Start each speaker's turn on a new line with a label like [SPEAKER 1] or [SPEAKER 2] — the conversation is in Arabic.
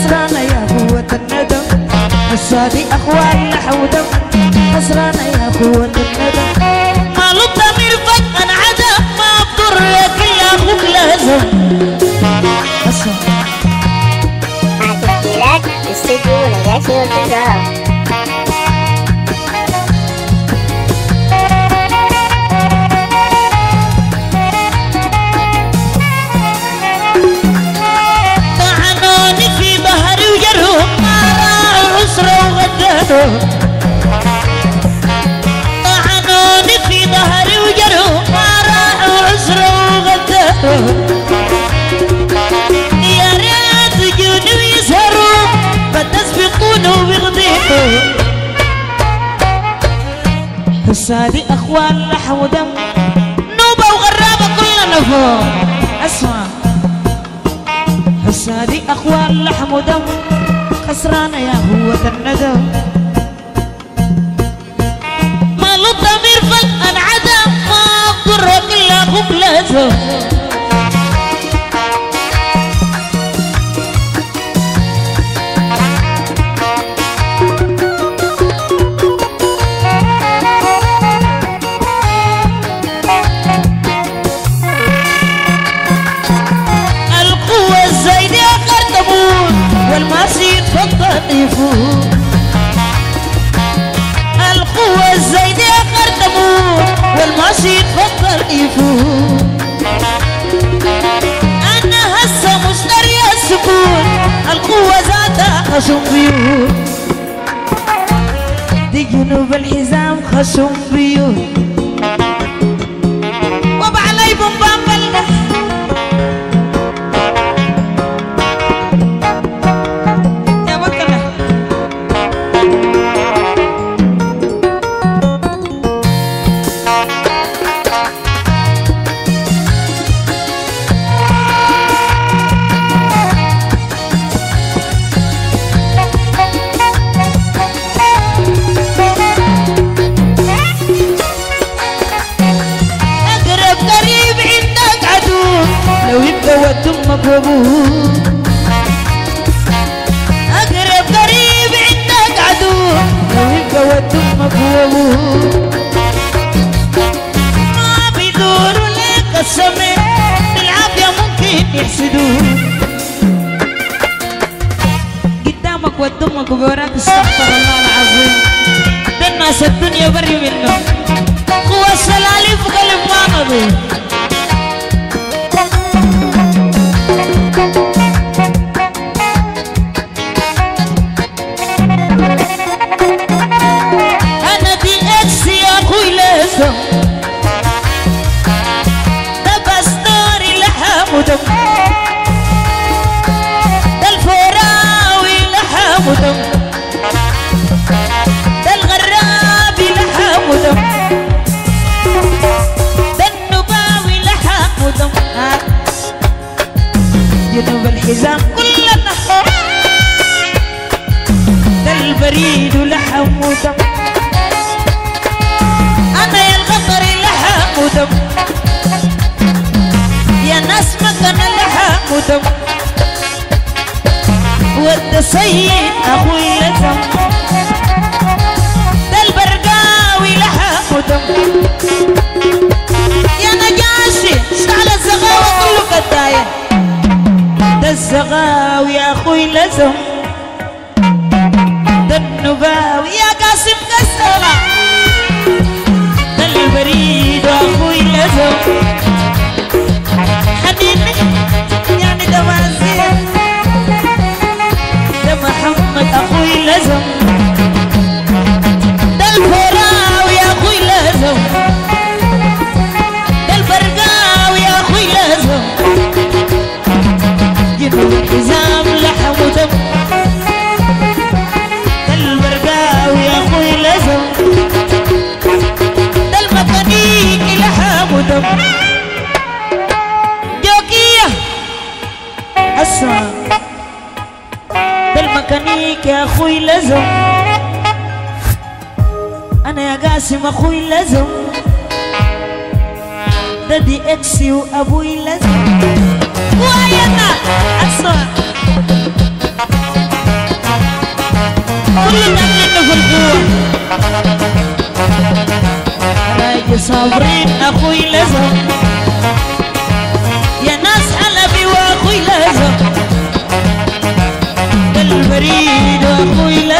[SPEAKER 1] خسرانة يا قوة الندم. السادي أخوان لحم ودم خسرانة يا قوة الندم. ما الضمير فجأة انعدم ما بضرك إلا أخوك لازم خسرانة
[SPEAKER 2] مع تسجيلات استديو نجاشي والتجارة
[SPEAKER 1] السادي أخوان لحم ودم نوبة وغرابة كلنا فوق أسمع. السادي أخوان لحم ودم خسرانة يا هوة الندم. لازم القوة الزايدة خرطبون والماسي يتفضل يفوت يفوت أنا هسه مشتري السكون القوة ذاتها خشم بيوت دي جنوب الحزام خشم بيوت أمك وأبوه أقرب قريب عندك عدو لو يبقى ود أمك وأبوه ما بيدوروا لك السمع بالعافية ممكن يحسدوه قدامك ود أمك وبوراك استغفر الله العظيم ده الناس الدنيا بري منهم لحم ودم ده الغرابي لحم ودم ده النباوي لحم ودم هات جنوب الحزام كلنا ده البريد لحم ودم أنا يا الغطر لحم ودم يا ناس مكان لزم ده البرقاوي لحم ودم يا نجاشي اشتعل الزغاوة كله قداية الزغاوي اسمع ده الميكانيكي يا أخوي لازم. أنا يا قاسم أخوي لازم. ده دي اكسي وابوي لازم. ويانا اسمع كل تمرين في القوة صابرين أخوي لزم হরি কইলা